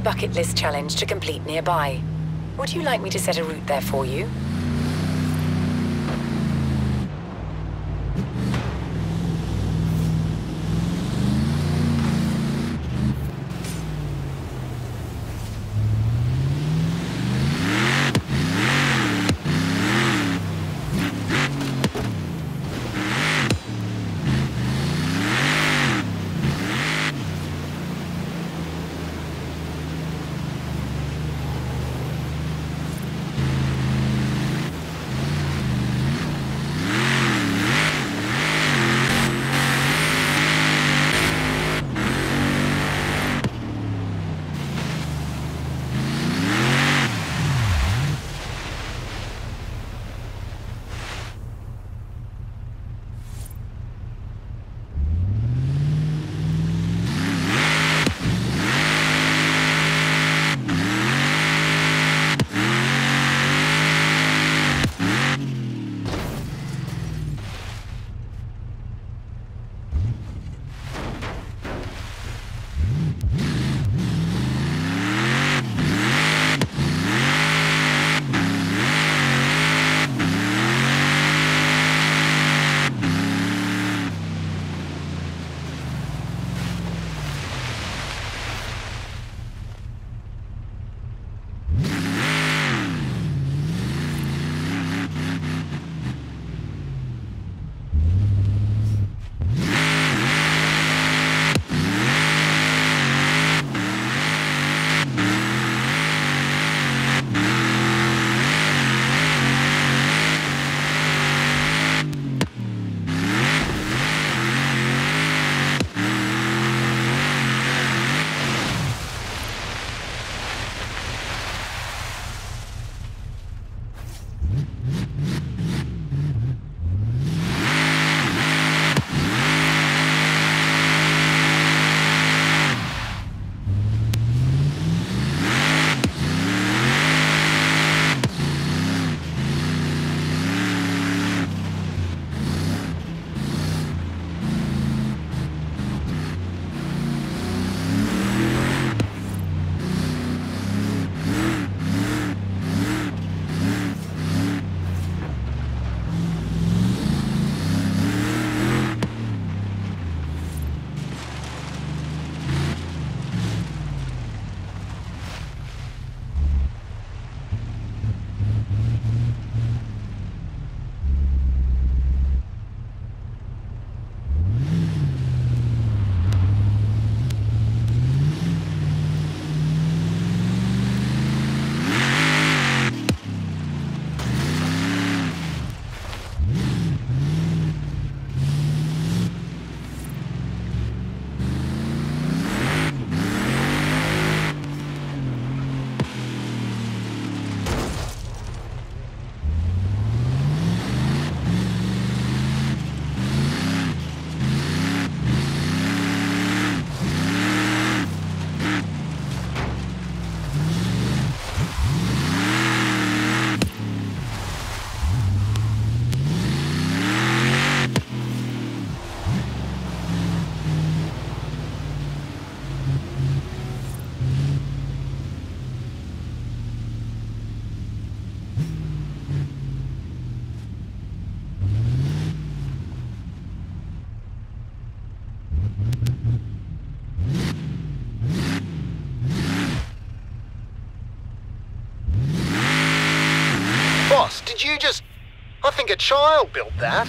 bucket list challenge to complete nearby. Would you like me to set a route there for you just... I think a child built that.